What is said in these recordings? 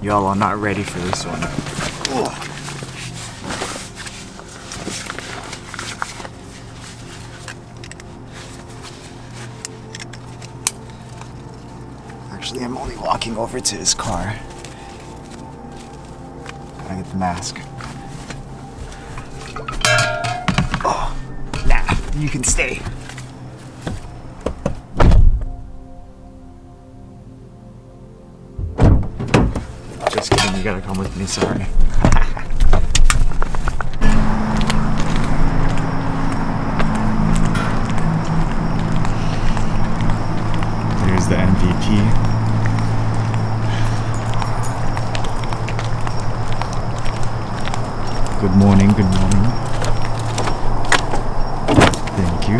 Y'all are not ready for this one. Actually, I'm only walking over to his car. Gotta get the mask. Oh, nah, you can stay. Come with me, sorry. Here's the MVP. Good morning, good morning. Thank you.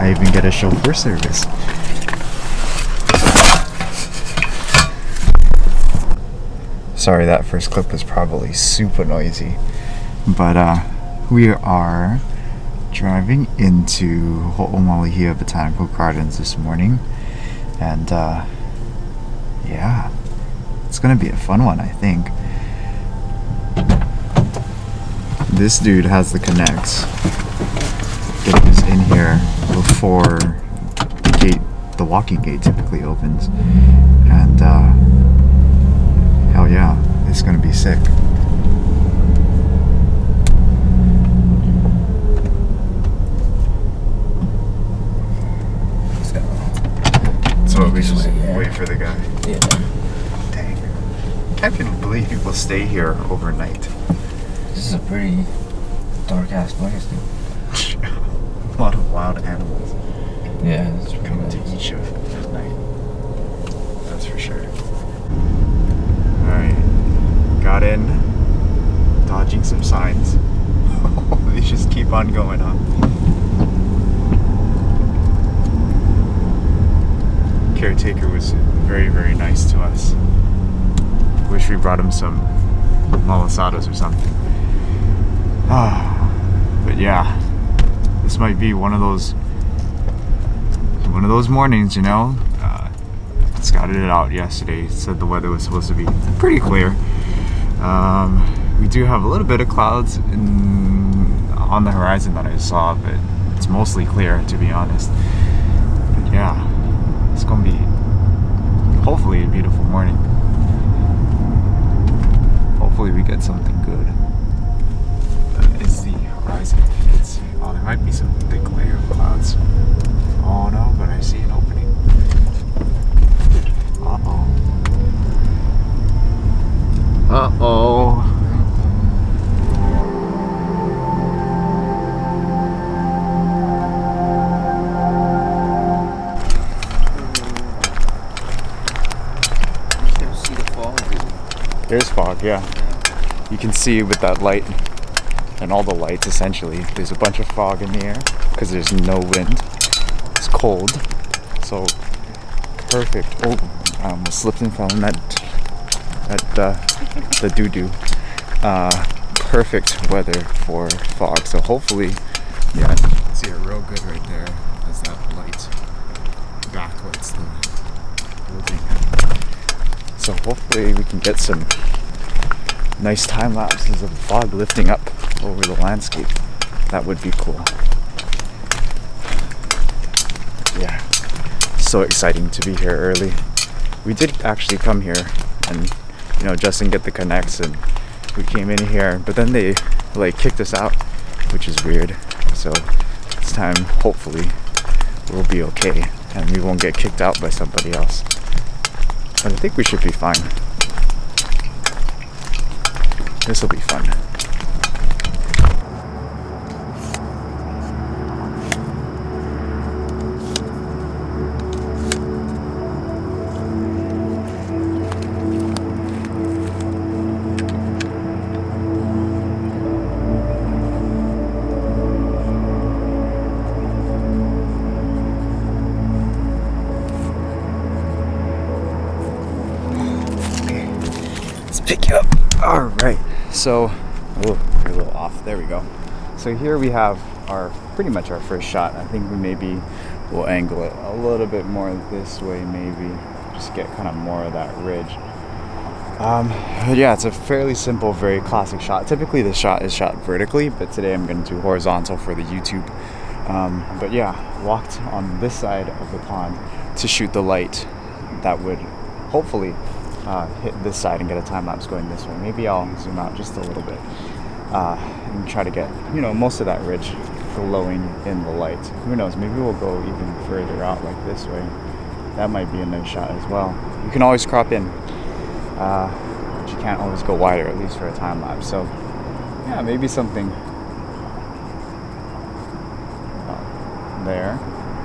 I even get a chauffeur service. Sorry, that first clip was probably super noisy. But uh, we are driving into Ho'omaluhia Botanical Gardens this morning. And uh, yeah, it's gonna be a fun one, I think. This dude has the connects. Getting us in here before the gate, the walking gate typically opens. And uh, yeah, it's gonna be sick. So we just wait for the guy. Yeah. Dang. Can't even believe people stay here overnight. This is a pretty dark ass place, dude. a lot of wild animals Yeah, it's coming to eat you at night. That's for sure. Alright. Got in. Dodging some signs. they just keep on going up. Caretaker was very, very nice to us. Wish we brought him some malasadas or something. Ah, but yeah, this might be one of those one of those mornings, you know. Uh, scouted it out yesterday. Said the weather was supposed to be pretty clear. Um, we do have a little bit of clouds in, on the horizon that I saw, but it's mostly clear, to be honest. But yeah, it's gonna be hopefully a beautiful morning. Hopefully we get something good. That is the horizon. Oh, there might be some thick layer of clouds. See with that light and all the lights essentially. There's a bunch of fog in the air because there's no wind. It's cold. So perfect. Oh, I almost slipped and fell in that that uh, the doo doo. Uh, perfect weather for fog. So hopefully, yeah, see it real good right there as that light backlights the building. So hopefully we can get some nice time lapses of fog lifting up over the landscape. That would be cool. Yeah, so exciting to be here early. We did actually come here and, you know, Justin get the connects and we came in here, but then they like kicked us out, which is weird. So this time, hopefully, we'll be okay and we won't get kicked out by somebody else. But I think we should be fine. This will be fun. So, oh, a little off. There we go. So here we have our pretty much our first shot. I think we maybe will angle it a little bit more this way, maybe just get kind of more of that ridge. Um, yeah, it's a fairly simple, very classic shot. Typically, the shot is shot vertically, but today I'm going to do horizontal for the YouTube. Um, but yeah, walked on this side of the pond to shoot the light that would hopefully uh, hit this side and get a time lapse going this way. Maybe I'll zoom out just a little bit uh, and try to get you know most of that ridge glowing in the light. Who knows? Maybe we'll go even further out like this way. That might be a nice shot as well. You can always crop in, uh, but you can't always go wider, at least for a time lapse. So yeah, maybe something there.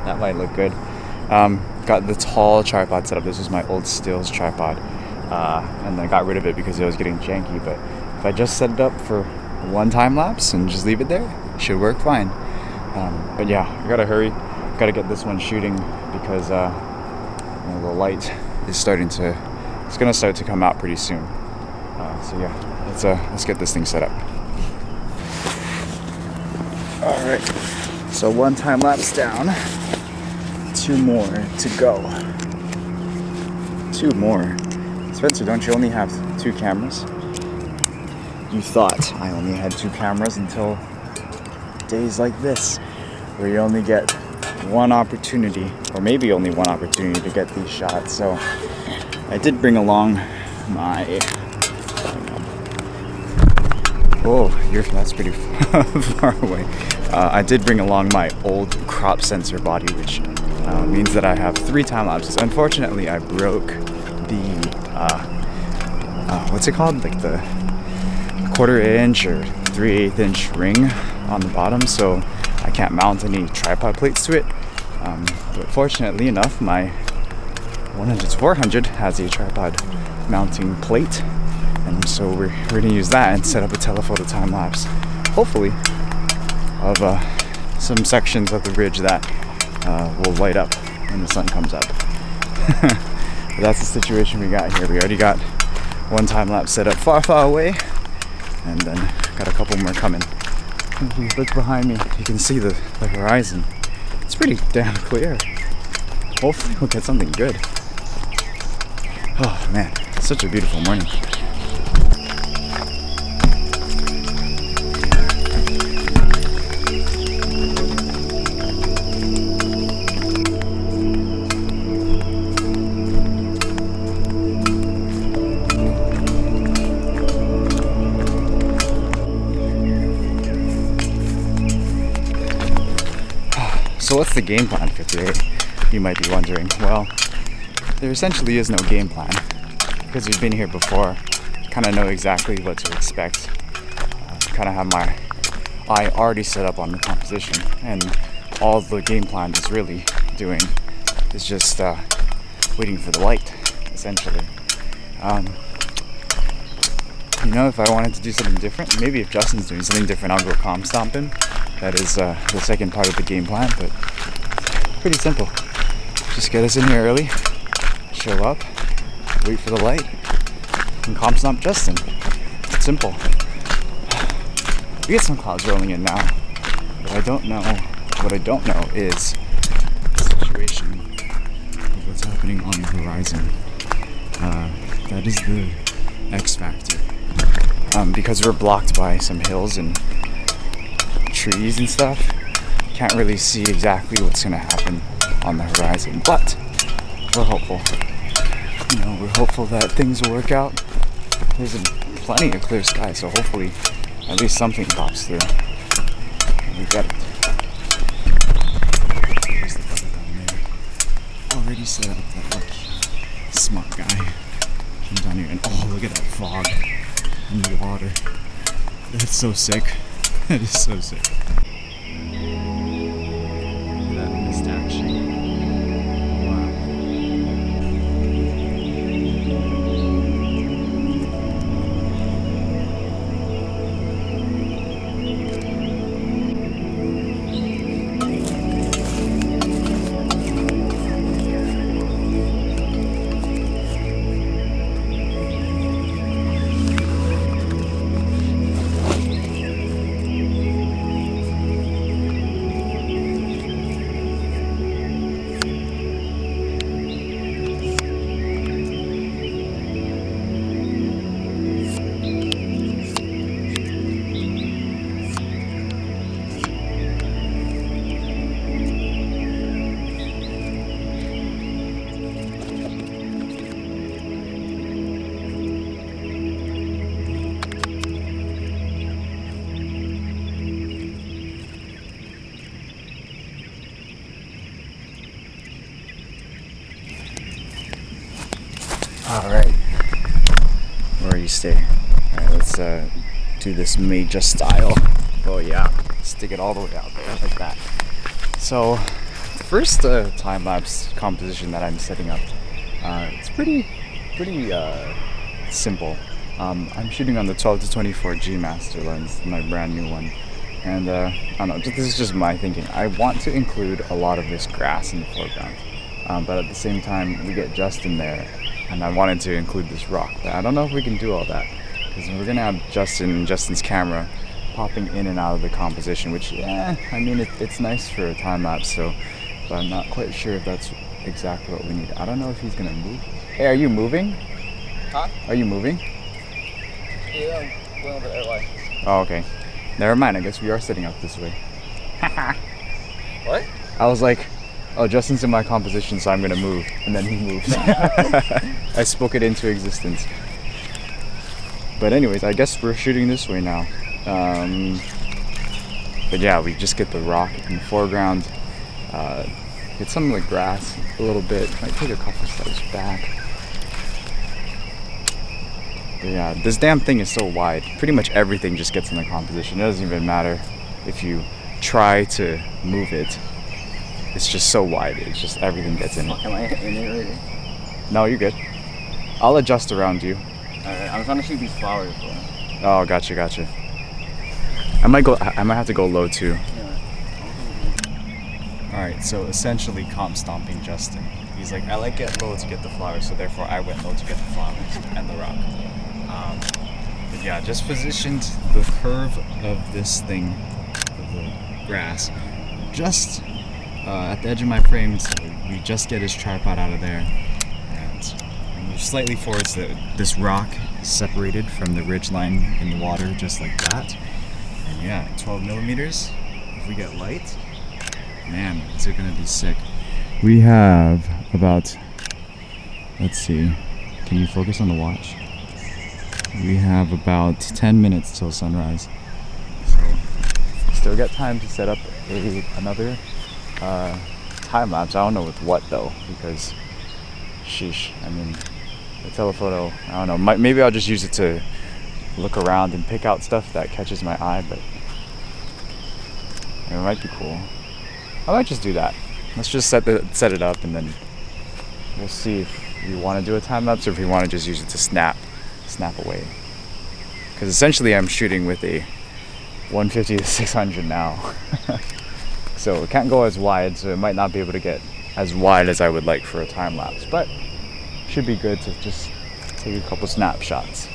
That might look good. Um, got the tall tripod set up. This was my old Stills tripod, uh, and I got rid of it because it was getting janky. But if I just set it up for one time lapse and just leave it there, it should work fine. Um, but yeah, I gotta hurry. Gotta get this one shooting because uh, you know, the light is starting to. It's gonna start to come out pretty soon. Uh, so yeah, let's uh, let's get this thing set up. All right. So one time lapse down two more to go. Two more. Spencer, don't you only have two cameras? You thought I only had two cameras until days like this, where you only get one opportunity, or maybe only one opportunity to get these shots. So I did bring along my. Oh, you're, that's pretty far away. Uh, I did bring along my old crop sensor body, which uh, means that I have three time lapses. Unfortunately, I broke the uh, uh, what's it called, like the quarter inch or three eighth inch ring on the bottom, so I can't mount any tripod plates to it. Um, but fortunately enough, my 100 to 400 has a tripod mounting plate, and so we're, we're gonna use that and set up a telephoto time lapse, hopefully, of uh, some sections of the ridge that uh, will light up when the sun comes up. that's the situation we got here. We already got one time lapse set up far, far away, and then got a couple more coming. If you look behind me, you can see the, the horizon. It's pretty damn clear. Hopefully, we'll get something good. Oh man, such a beautiful morning. The game plan for today? You might be wondering. Well, there essentially is no game plan because we've been here before. Kind of know exactly what to expect. Uh, kind of have my eye already set up on the composition, and all the game plan is really doing is just uh, waiting for the light, essentially. Um, you know, if I wanted to do something different, maybe if Justin's doing something different, I'll go comp stomping. That is uh, the second part of the game plan, but pretty simple. Just get us in here early, show up, wait for the light, and comp stomp Justin. It's simple. We get some clouds rolling in now, but I don't know. What I don't know is the situation of what's happening on the horizon. Uh, that is the X factor. Um, because we're blocked by some hills and trees and stuff, can't really see exactly what's gonna happen on the horizon. But we're hopeful. You know, we're hopeful that things will work out. There's a, plenty of clear sky, so hopefully at least something pops through. We got it. There's the brother down there. Already set up that like smart guy. Came down here and oh look at that fog in the water. That's so sick. That is so sick. All right. Where you stay? All right, let's uh, do this major style. Oh yeah, stick it all the way out there like that. So, first uh, time lapse composition that I'm setting up, uh, it's pretty, pretty uh, simple. Um, I'm shooting on the 12 to 24 G Master lens, my brand new one. And uh, I don't know, this is just my thinking. I want to include a lot of this grass in the foreground. Um, but at the same time, we get Justin there, and I wanted to include this rock. But I don't know if we can do all that, because we're gonna have Justin and Justin's camera popping in and out of the composition, which, yeah, I mean, it, it's nice for a time lapse, so, but I'm not quite sure if that's exactly what we need. I don't know if he's gonna move. Hey, are you moving? Huh? Are you moving? Yeah, well over there, why? Oh, okay. Never mind. I guess we are setting up this way. What? I was like, oh, Justin's in my composition, so I'm gonna move, and then he moved. I spoke it into existence. But anyways, I guess we're shooting this way now. Um, but yeah, we just get the rock in the foreground. Uh, get some of the grass a little bit. Might take a couple steps back. But yeah, this damn thing is so wide. Pretty much everything just gets in the composition. It doesn't even matter if you try to move it. It's just so wide. It's just everything gets in. Am I in it already? No, you're good. I'll adjust around you. Alright, I'm trying to shoot these flowers, bro. Oh, gotcha, gotcha. I might go. I might have to go low too. All right, so essentially comp stomping Justin. He's like, I like get low to get the flowers, so therefore I went low to get the flowers and the rock. Um, but yeah, just positioned the curve of this thing, of the grass, just uh, at the edge of my frame, so we just get his tripod out of there, and we move slightly forward so that this rock is separated from the ridge line in the water, just like that. And yeah, 12 millimeters. If we get light, man, is it gonna be sick. We have about, let's see, can you focus on the watch? We have about 10 minutes till sunrise. So, still got time to set up a, another uh, time lapse. I don't know with what though, because sheesh, I mean, the telephoto, I don't know, maybe I'll just use it to look around and pick out stuff that catches my eye, but it might be cool. I might just do that. Let's just set the set it up and then we'll see if we want to do a time lapse or if we want to just use it to snap snap away. Because essentially I'm shooting with a 150 to 600 now. so it can't go as wide, so it might not be able to get as wide as I would like for a time lapse, but should be good to just take a couple snapshots.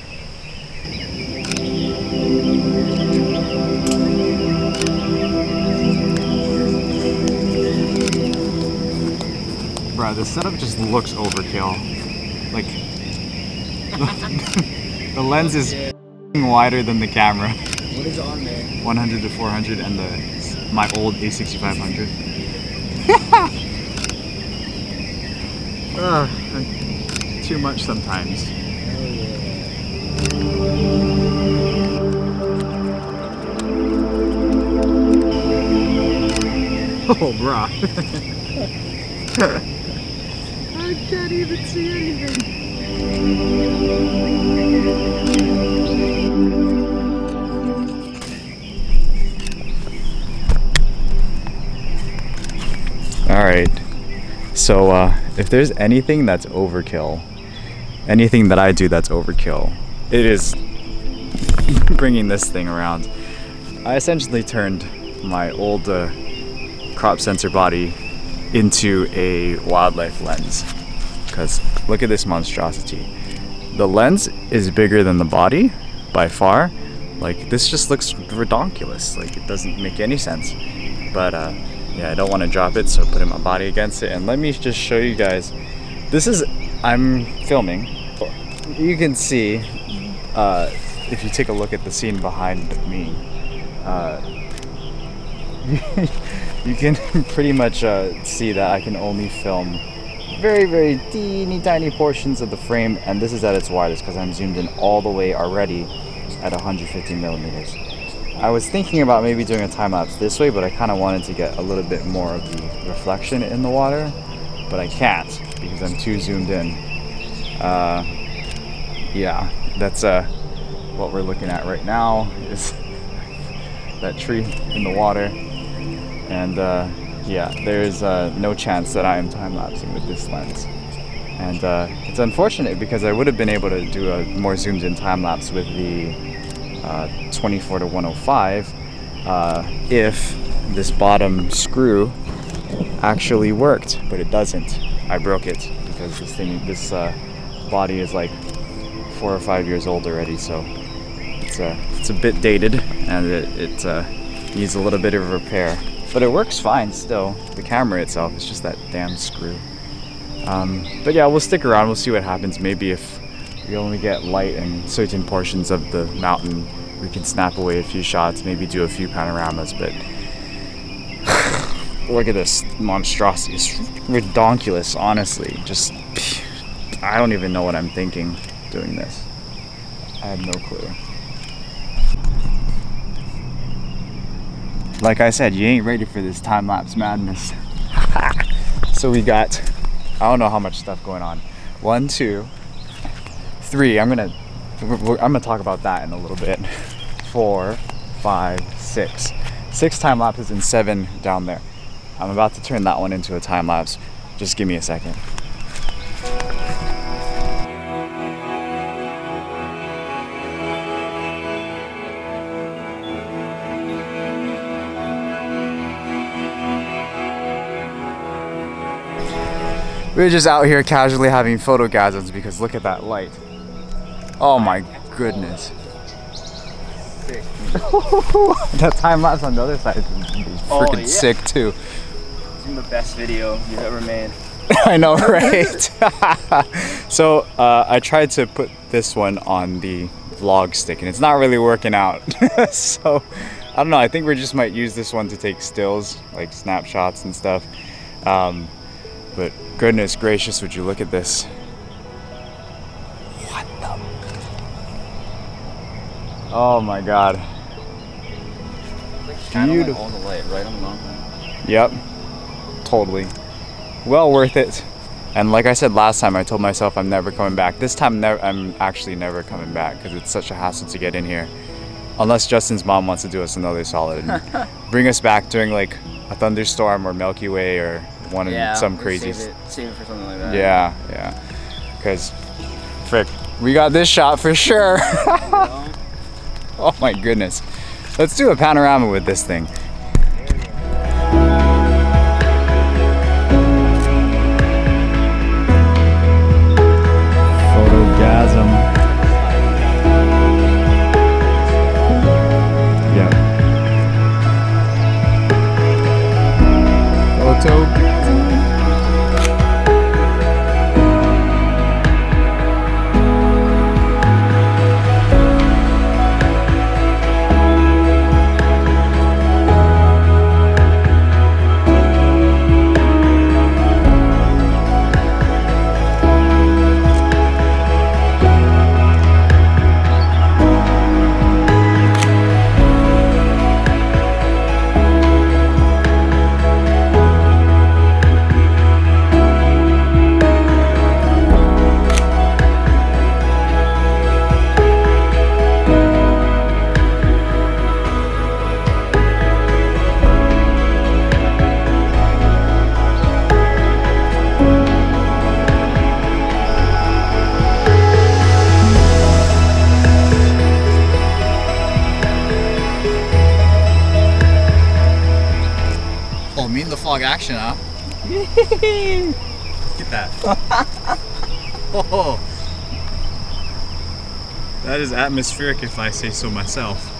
Bruh, the setup just looks overkill. Like, the, lens is wider than the camera. What is on there? 100 to 400 and the my old A6500. Ugh, ah, too much sometimes. Oh, bruh. I can't even see anything. All right. So, uh, if there's anything that's overkill, anything that I do that's overkill, it is bringing this thing around. I essentially turned my old uh, crop sensor body into a wildlife lens. Because look at this monstrosity. The lens is bigger than the body by far. Like this just looks redonkulous. Like it doesn't make any sense. But uh, yeah, I don't want to drop it, so putting my body against it. And let me just show you guys. This is I'm filming. You can see uh, if you take a look at the scene behind me. Uh, you can pretty much uh, see that I can only film very, very teeny tiny portions of the frame, and this is at its widest because I'm zoomed in all the way already at 150 millimeters. I was thinking about maybe doing a time lapse this way, but I kind of wanted to get a little bit more of the reflection in the water, but I can't because I'm too zoomed in. Uh, yeah, that's uh, what we're looking at right now is that tree in the water. And uh, yeah, there's uh, no chance that I am time lapsing with this lens. And uh, it's unfortunate because I would have been able to do a more zoomed in time lapse with the 24 to 105 uh, if this bottom screw actually worked, but it doesn't. I broke it because this thing, this uh, body is like four or five years old already, so it's a, it's a bit dated and it, it uh, needs a little bit of repair. But it works fine still. The camera itself is just that damn screw. Um, but yeah, we'll stick around. We'll see what happens. Maybe if we only get light in certain portions of the mountain, we can snap away a few shots, maybe do a few panoramas. But look at this monstrosity. It's redonkulous, honestly. Just, I don't even know what I'm thinking doing this. I have no clue. Like I said, you ain't ready for this time lapse madness. so we got, I don't know how much stuff going on. One, two, three. I'm gonna, I'm gonna talk about that in a little bit. Four, five, six. Six time lapses and seven down there. I'm about to turn that one into a time lapse. Just give me a second. We're just out here casually having photogasms because look at that light. Oh my goodness. that time lapse on the other side is freaking Oh, yeah. sick too. It's the best video you've ever made. I know, right? so uh, I tried to put this one on the vlog stick and it's not really working out. so I don't know. I think we just might use this one to take stills, like snapshots and stuff. Um, but goodness gracious, would you look at this? What the? Oh my god. Beautiful. all the light right on the mountain. Yep, totally. Well worth it. And like I said last time, I told myself I'm never coming back. This time, never, I'm actually never coming back because it's such a hassle to get in here. Unless Justin's mom wants to do us another solid and bring us back during like a thunderstorm or Milky Way or one of some crazy. Save it, save it for something like that. Yeah, yeah. Because, frick, we got this shot for sure. oh my goodness. Let's do a panorama with this thing. Me in the fog action, huh? Look at that. oh. That is atmospheric if I say so myself.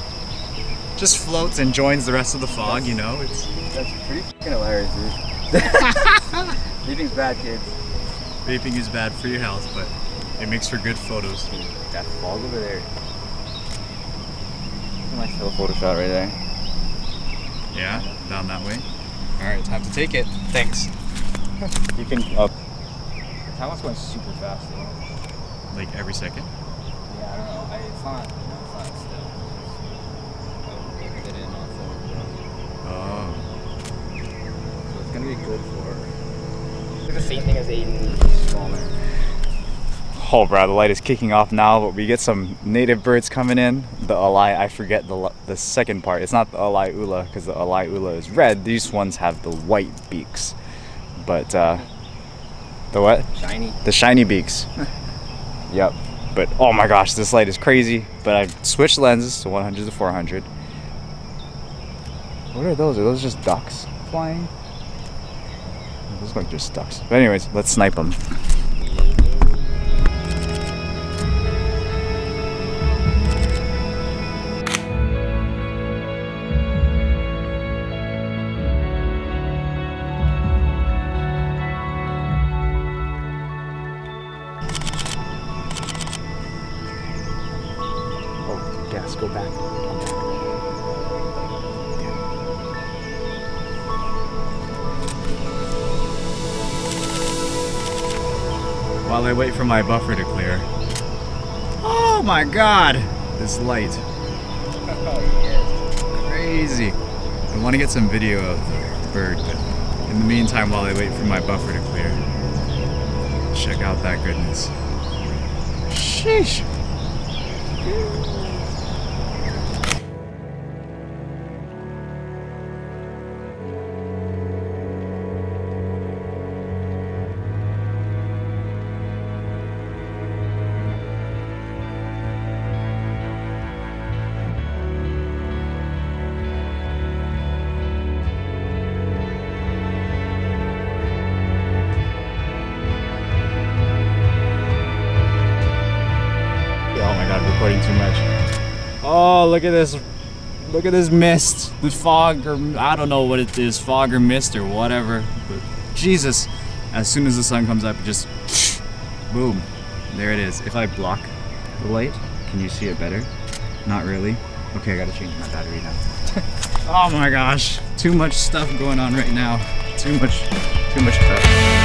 Just floats and joins the rest of the fog, you know? It's That's pretty hilarious, dude. Vaping's bad, kids. vaping is bad for your health, but it makes for good photos. That fog over there. Nice little photo shot right there. Yeah, down that way. Alright, time to take it. Thanks. You can. Uh, time was going super fast though. Like every second. Yeah, I don't know. I, it's not. It's not still. I looked it in on phone. Oh. So it's gonna be good for. It's the same thing as Aiden, just smaller. Oh, bro, the light is kicking off now, but we get some native birds coming in. The alae, I forget the the second part. It's not the alae ula because the alae ula is red. These ones have the white beaks, but uh, the what? Shiny. The shiny beaks. yep. But oh my gosh, this light is crazy. But I switched lenses to 100 to 400. What are those? Are those just ducks flying? Those look like just ducks. But anyways, let's snipe them. For my buffer to clear. Oh my god! This light. Crazy. I want to get some video of the bird, but in the meantime, while I wait for my buffer to clear, check out that goodness. Sheesh. Look at this. Look at this mist. The fog, or I don't know what it is, fog or mist or whatever. But Jesus, as soon as the sun comes up, it just boom. There it is. If I block the light, can you see it better? Not really. Okay, I gotta change my battery now. oh my gosh, too much stuff going on right now. Too much, too much stuff.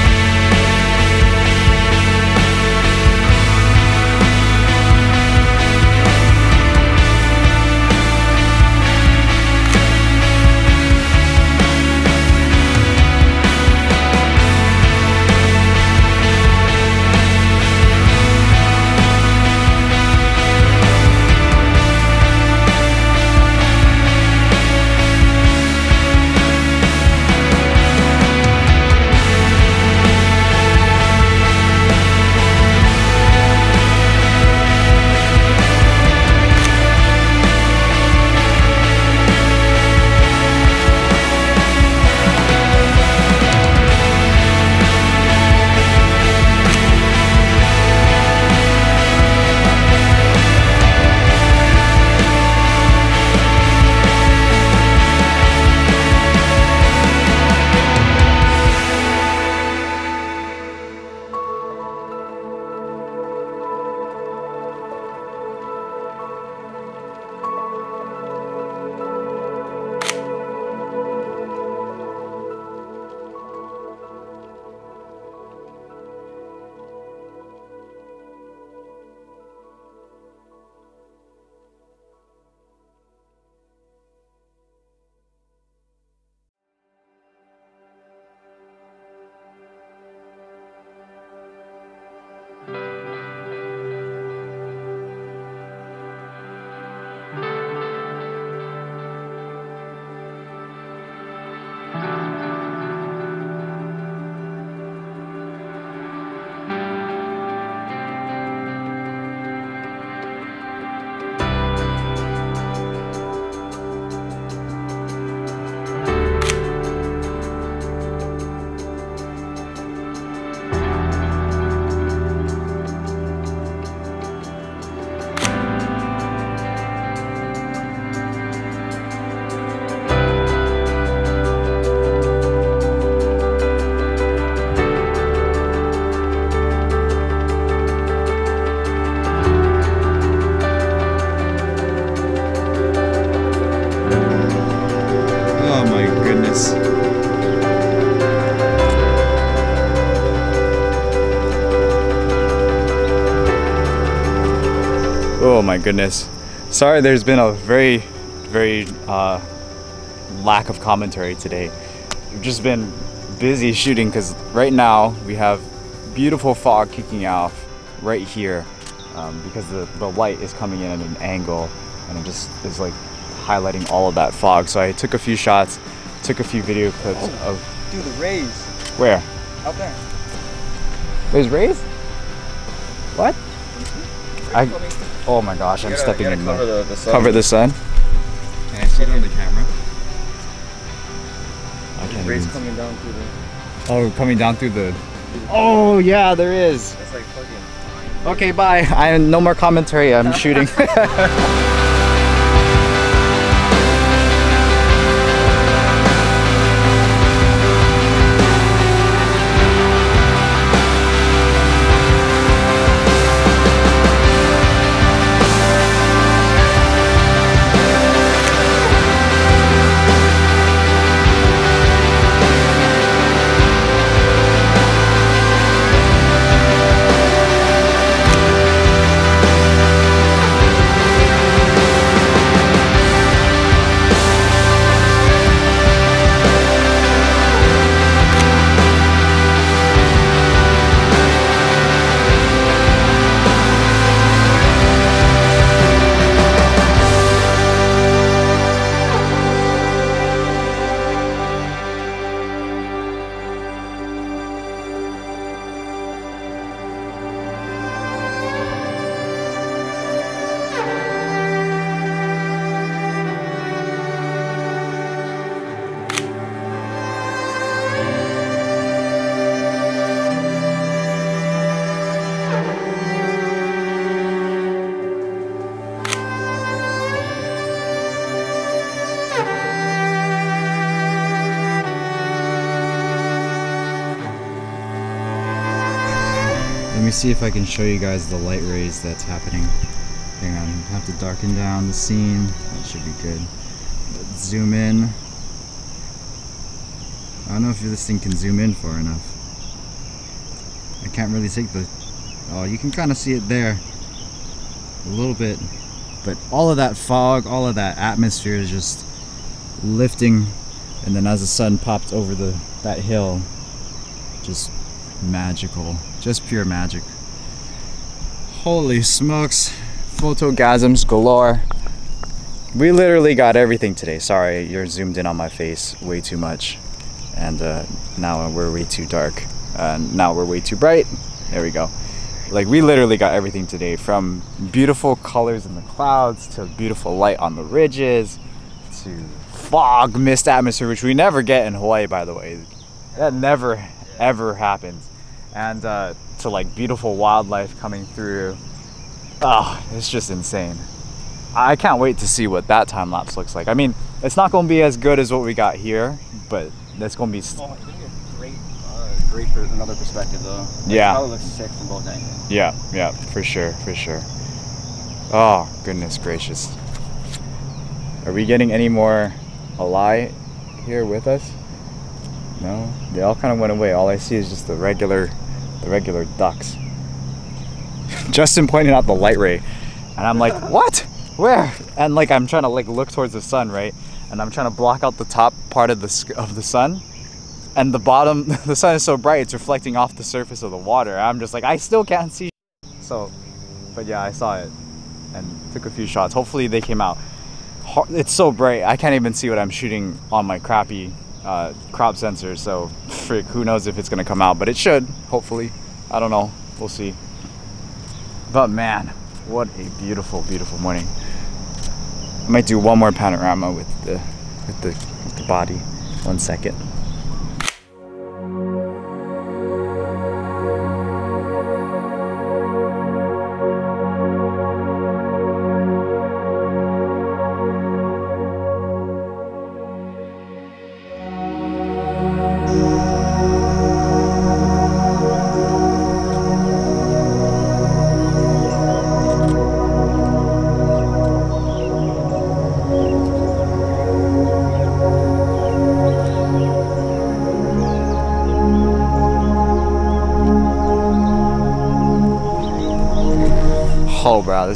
My goodness. Sorry, there's been a very, very uh, lack of commentary today. We've just been busy shooting because right now we have beautiful fog kicking off right here um, because the, the light is coming in at an angle and it just is like highlighting all of that fog. So I took a few shots, took a few video clips of Dude, the rays where? out there. There's rays? What? I oh my gosh, I'm stepping in cover the, the sun. Cover the sun. Can I see it on the camera? I can't rays even- coming down through the. Oh, coming down through the. Oh yeah, there is. That's like fucking. Okay, bye. I no more commentary. I'm shooting. see if I can show you guys the light rays that's happening. Hang on, I have to darken down the scene. That should be good. Let's zoom in. I don't know if this thing can zoom in far enough. I can't really take the. Oh, you can kind of see it there. A little bit. But all of that fog, all of that atmosphere is just lifting. And then as the sun popped over the that hill, just magical. Just pure magic. Holy smokes. Photogasms galore. We literally got everything today. Sorry, you're zoomed in on my face way too much. And uh, now we're way too dark. And now we're way too bright. There we go. Like, we literally got everything today from beautiful colors in the clouds to beautiful light on the ridges to fog, mist atmosphere, which we never get in Hawaii, by the way. That never, ever happens. And uh, to like beautiful wildlife coming through. Oh, it's just insane. I can't wait to see what that time lapse looks like. I mean, it's not going to be as good as what we got here, but that's going to be. Oh, I think a great, uh, great for another perspective though. Like, Yeah. Probably looks sick from both angles. Yeah, yeah, for sure, for sure. Oh, goodness gracious. Are we getting any more Alae here with us? No, they all kind of went away. All I see is just the regular, the regular ducks. Justin pointed out the light ray, and I'm like, what? Where? And like I'm trying to like look towards the sun, right? And I'm trying to block out the top part of the of the sun, and the bottom. The sun is so bright, it's reflecting off the surface of the water. I'm just like, I still can't see. So, but yeah, I saw it and took a few shots. Hopefully they came out. It's so bright, I can't even see what I'm shooting on my crappy uh, crop sensor. So, frick, who knows if it's gonna come out? But it should, hopefully. I don't know. We'll see. But man, what a beautiful, beautiful morning. I might do one more panorama with the with the with the body. One second.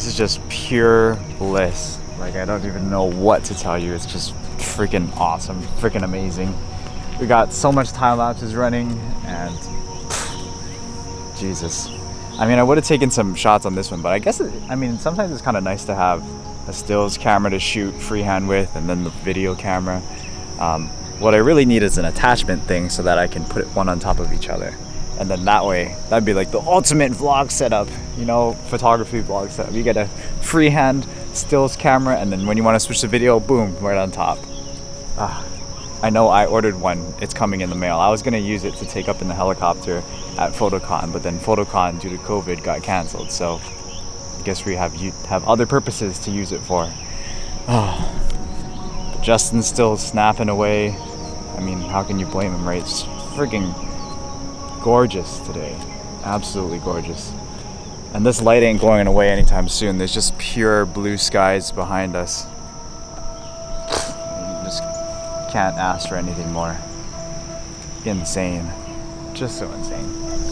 This is just pure bliss. Like, I don't even know what to tell you. It's just freaking awesome, freaking amazing. We got so much time lapses running, and Jesus, I mean, I would have taken some shots on this one, but I guess, it, I mean, sometimes it's kind of nice to have a stills camera to shoot freehand with and then the video camera. Um, what I really need is an attachment thing so that I can put one on top of each other. And then that way, that'd be like the ultimate vlog setup, you know, photography vlog setup. You get a freehand stills camera and then when you want to switch to video, boom, right on top. Ah, I know I ordered one. It's coming in the mail. I was gonna use it to take up in the helicopter at Photocon, but then Photocon due to COVID got canceled. So I guess we have have other purposes to use it for. Oh, Justin's still snapping away. I mean, how can you blame him, right? It's freaking gorgeous today. Absolutely gorgeous. And this light ain't going away anytime soon. There's just pure blue skies behind us. You just can't ask for anything more. Insane. Just so insane.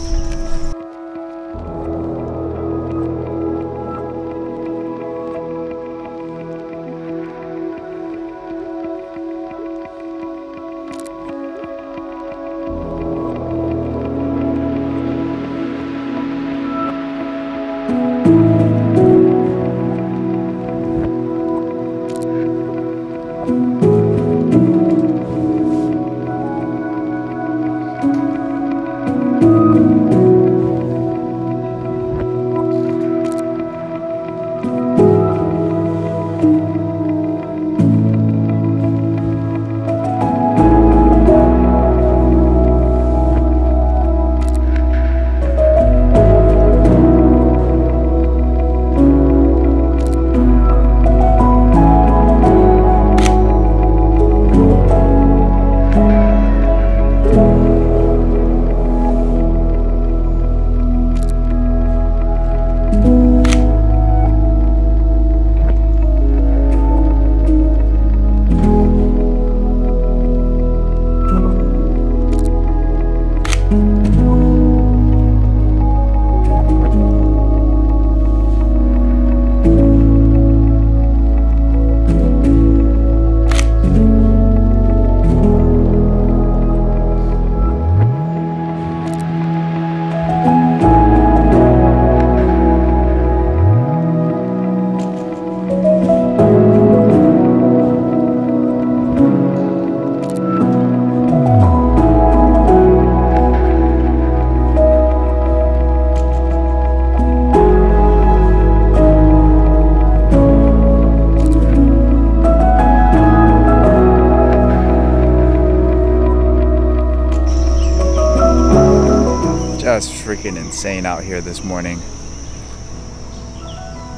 Insane out here this morning.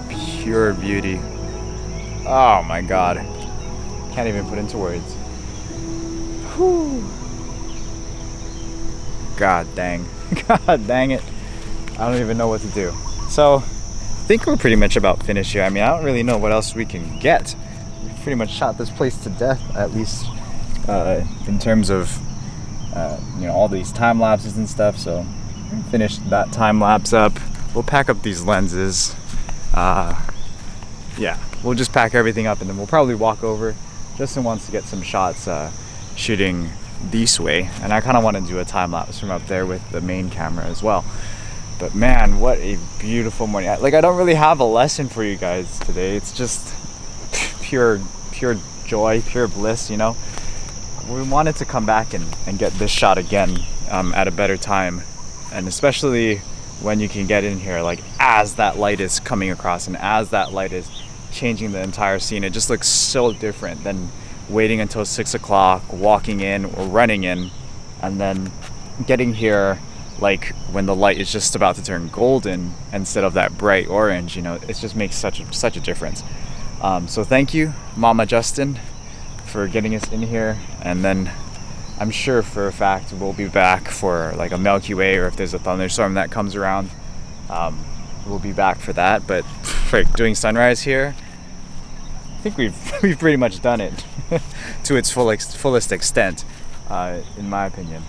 Pure beauty. Oh my god. Can't even put into words. Whew. God dang. God dang it. I don't even know what to do. So, I think we're pretty much about finished here. I mean, I don't really know what else we can get. We pretty much shot this place to death, at least uh, in terms of uh, you know all these time lapses and stuff. So, finish that time lapse up. We'll pack up these lenses. Uh, yeah, we'll just pack everything up and then we'll probably walk over. Justin wants to get some shots uh, shooting this way, and I kind of want to do a time lapse from up there with the main camera as well. But man, what a beautiful morning! Like I don't really have a lesson for you guys today. It's just pure, pure joy, pure bliss. You know, we wanted to come back and, and get this shot again um, at a better time, and especially when you can get in here like as that light is coming across and as that light is changing the entire scene. It just looks so different than waiting until six o'clock, walking in or running in, and then getting here like when the light is just about to turn golden instead of that bright orange. You know, it just makes such a, such a difference. Um, so thank you, Mama Justin, for getting us in here, and then I'm sure for a fact we'll be back for like a Milky Way or if there's a thunderstorm that comes around. Um, we'll be back for that. But for doing sunrise here, I think we've we've pretty much done it to its full ex- fullest extent, uh, in my opinion.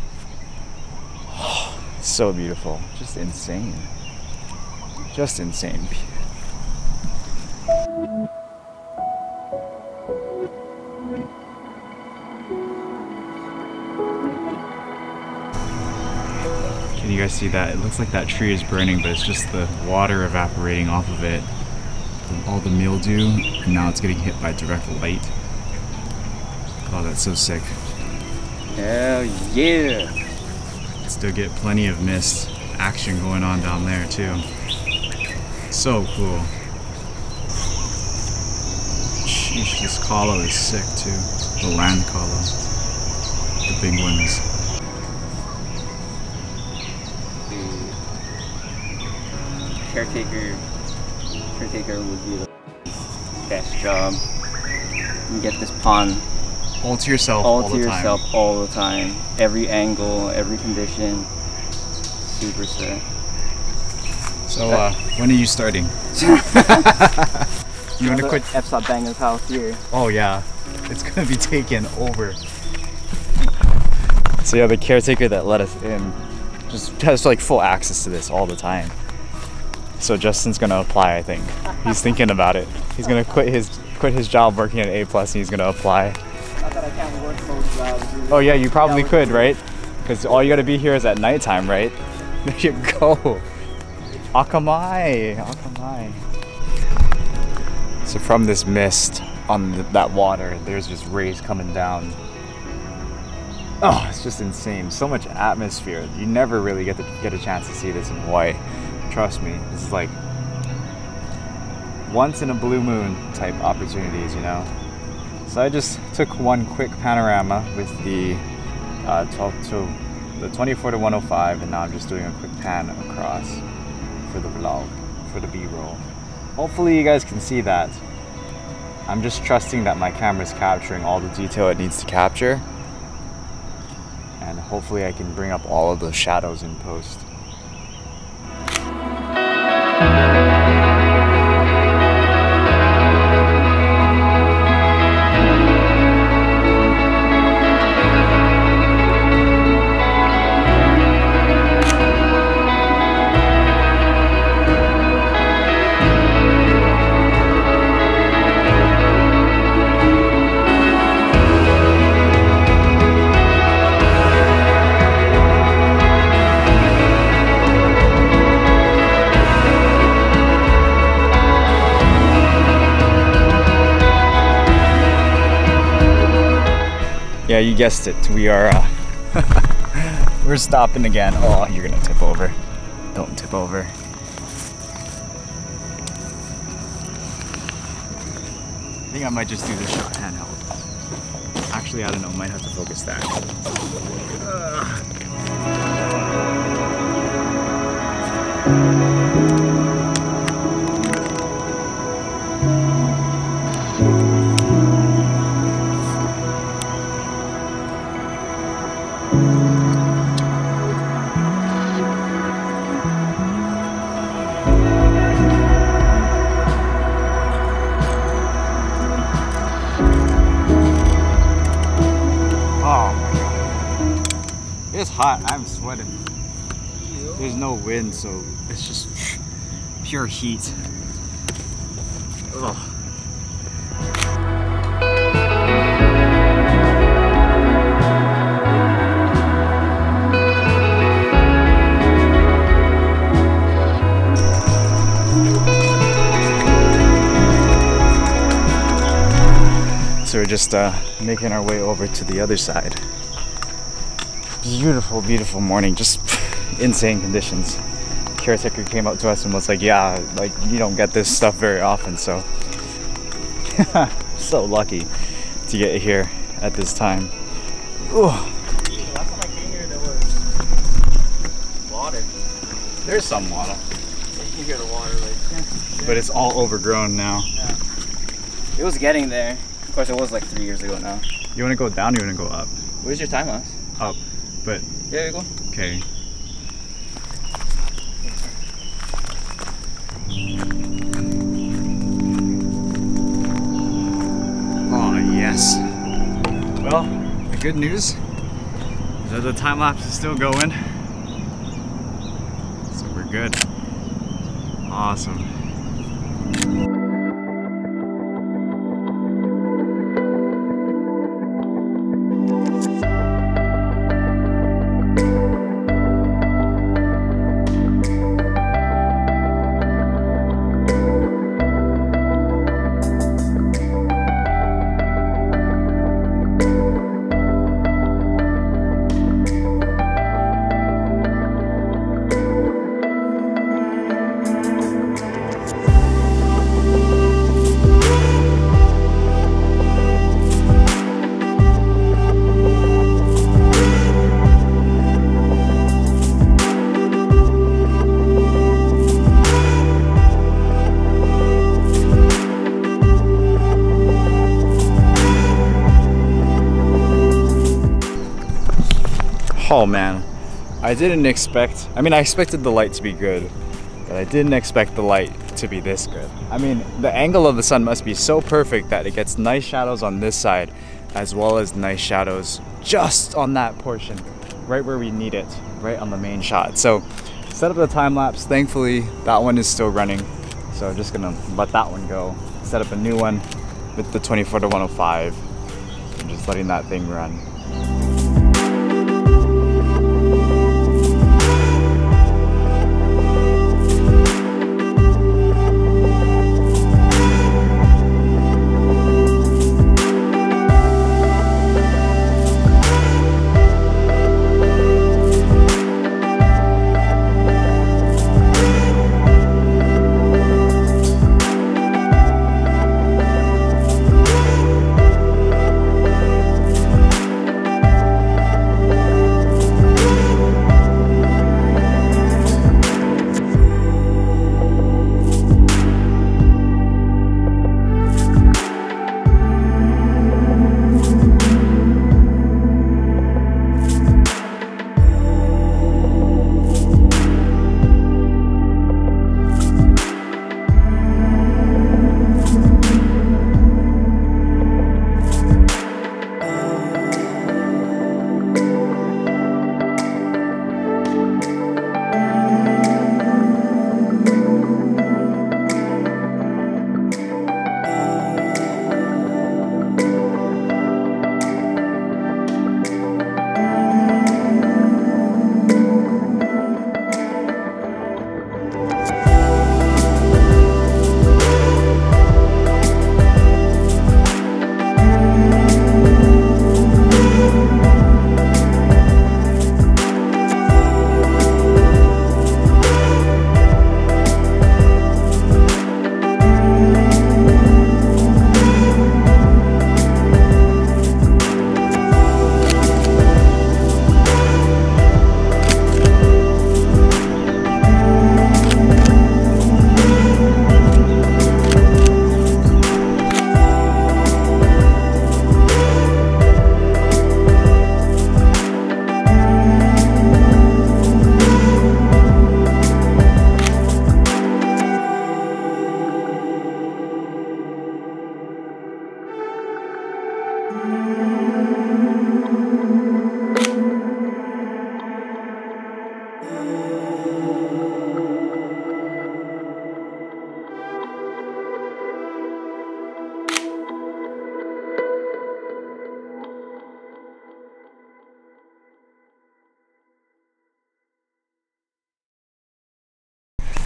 so beautiful, just insane, just insane. Can you guys see that? It looks like that tree is burning, but it's just the water evaporating off of it. All the mildew, and now it's getting hit by direct light. Oh, that's so sick. Hell yeah. Still get plenty of mist action going on down there too. So cool. Sheesh, this kalo is sick too. The land kalo. The big ones. The caretaker caretaker would be the best job. You get this pond All to yourself all, all, to the yourself time. all the time. Every angle, every condition. Super sick. So uh, when are you starting? you want to quit? Epsot Banger's house here. Oh yeah, it's gonna be taken over. So yeah, the caretaker that let us in just has like full access to this all the time. So Justin's gonna apply, I think. He's thinking about it. He's gonna quit his quit his job working at A plus, and he's gonna apply. Oh yeah, you probably could, right? Because all you gotta be here is at nighttime, right? There you go. Ah, Akamai, Akamai. Ah, so from this mist on th- that water, there's just rays coming down. Oh, it's just insane. So much atmosphere. You never really get to get a chance to see this in Hawaii. Trust me, this is like once in a blue moon type opportunities, you know. So I just took one quick panorama with the uh, 12 to the 24 to 105, and now I'm just doing a quick pan across for the vlog, for the B-roll. Hopefully you guys can see that. I'm just trusting that my camera is capturing all the detail it needs to capture, and hopefully I can bring up all of the shadows in post. Yeah, you guessed it. We are uh, we're stopping again. Oh, you're gonna tip over. Don't tip over. I think I might just do the shot handheld. Actually, I don't know. Might have to focus that. It's hot. I'm sweating. There's no wind, so it's just pure heat. Ugh. So we're just uh, making our way over to the other side. Beautiful, beautiful morning. Just insane conditions. Caretaker came up to us and was like, "Yeah, like you don't get this stuff very often, so so lucky to get here at this time." Ooh, Last time I came here, there was water. there's some water, You can hear the water like. but it's all overgrown now. It was getting there. Of course, it was like three years ago now. You want to go down? Or you want to go up? Where's your time lapse? Up, but you go. okay. Oh, yes. Well, the good news is that the time lapse is still going. So we're good. Awesome. Oh man, I didn't expect. I mean, I expected the light to be good, but I didn't expect the light to be this good. I mean, the angle of the sun must be so perfect that it gets nice shadows on this side, as well as nice shadows just on that portion, right where we need it, right on the main shot. So, set up the time lapse. Thankfully, that one is still running, so I'm just gonna let that one go. Set up a new one with the 24 to 105. I'm just letting that thing run.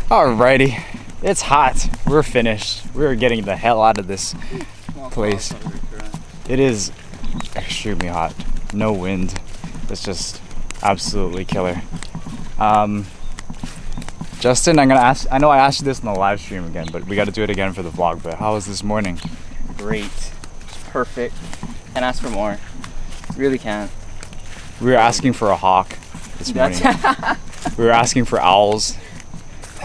Alrighty, it's hot. We're finished. We're getting the hell out of this place. It is extremely hot. No wind. It's just absolutely killer. Um, Justin, I'm gonna ask. I know I asked you this in the live stream again, but we got to do it again for the vlog. But how was this morning? Great. Perfect. Can't ask for more. Really can't. We were asking for a hawk this morning. we were asking for owls.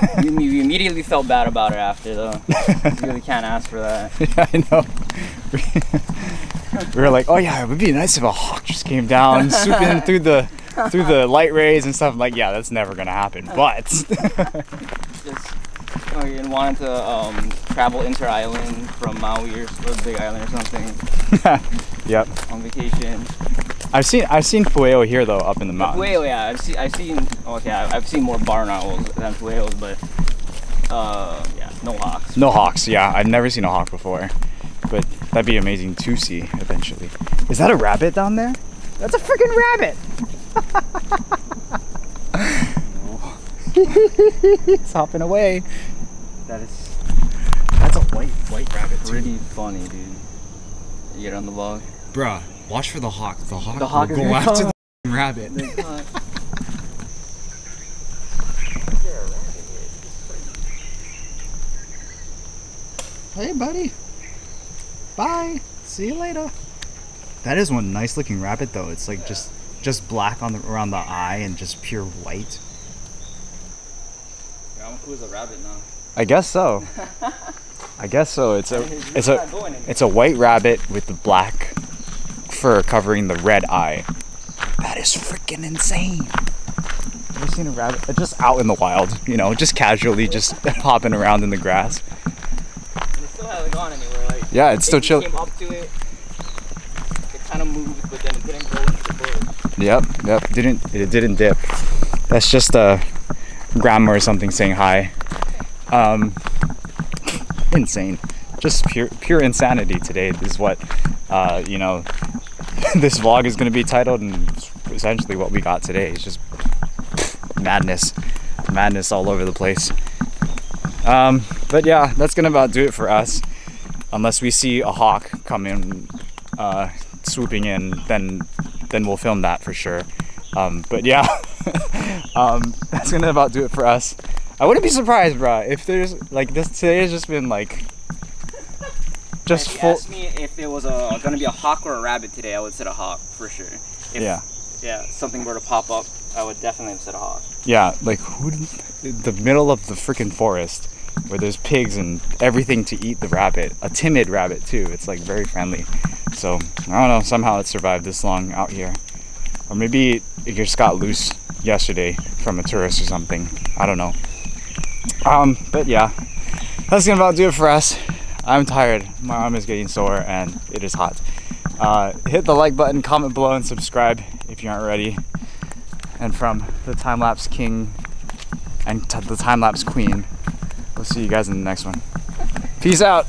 we, we immediately felt bad about it after, though. you really can't ask for that. yeah, I know. we were like, oh yeah, it would be nice if a hawk just came down, swooping through the through the light rays and stuff. I'm like, yeah, that's never gonna happen. But just fucking wanted to um, travel inter-island from Maui or, or Big Island or something. yep. On vacation. I've seen I've seen Pueo here though, up in the mountains. Pueo, yeah, I've seen I've seen okay, I've seen more barn owls than Pueos, but uh, yeah, no hawks. No hawks, yeah. I've never seen a hawk before, but that'd be amazing to see eventually. Is that a rabbit down there? That's a freaking rabbit. He's hopping away. That is. That's a white white rabbit. Pretty too. funny, dude. You get on the vlog. Bruh, watch for the hawk. The hawk, the hawk will go after the rabbit. hey, buddy. Bye. See you later. That is one nice looking rabbit, though. It's like yeah. just just black on the around the eye and just pure white. Yeah, I'm cool as a rabbit now. I guess so. I guess so. It's a it's a it's a white rabbit with the black fur covering the red eye. That is freaking insane. Ever seen a rabbit? Uh, Just out in the wild, you know, just casually, just hopping around in the grass. And it still hasn't gone anywhere. Like Yeah, it's still it. Came up to it. It kind of moved, but then it didn't go into the bush. Yep, yep. Didn't it didn't dip. That's just a grandma or something saying hi. Um, insane. Just pure pure insanity today is what uh, you know this vlog is gonna be titled and essentially what we got today is just madness. Madness all over the place. Um, but yeah, that's gonna about do it for us. Unless we see a hawk coming uh, swooping in, then then we'll film that for sure. Um, but yeah, um, that's gonna about do it for us. I wouldn't be surprised, bruh, if there's like this today has just been like just if you full. asked me if it was a, gonna be a hawk or a rabbit today, I would say a hawk for sure. If, Yeah, Yeah, something were to pop up, I would definitely have said a hawk. yeah, like who? The middle of the freaking forest where there's pigs and everything to eat the rabbit. A timid rabbit too. It's like very friendly. So I don't know. Somehow it survived this long out here, or maybe it just got loose yesterday from a tourist or something. I don't know. Um, but yeah, that's gonna about do it for us. I'm tired. My arm is getting sore and it is hot. Uh, hit the like button, comment below, and subscribe if you aren't already. And from the time lapse king and the time lapse queen, we'll see you guys in the next one. Peace out.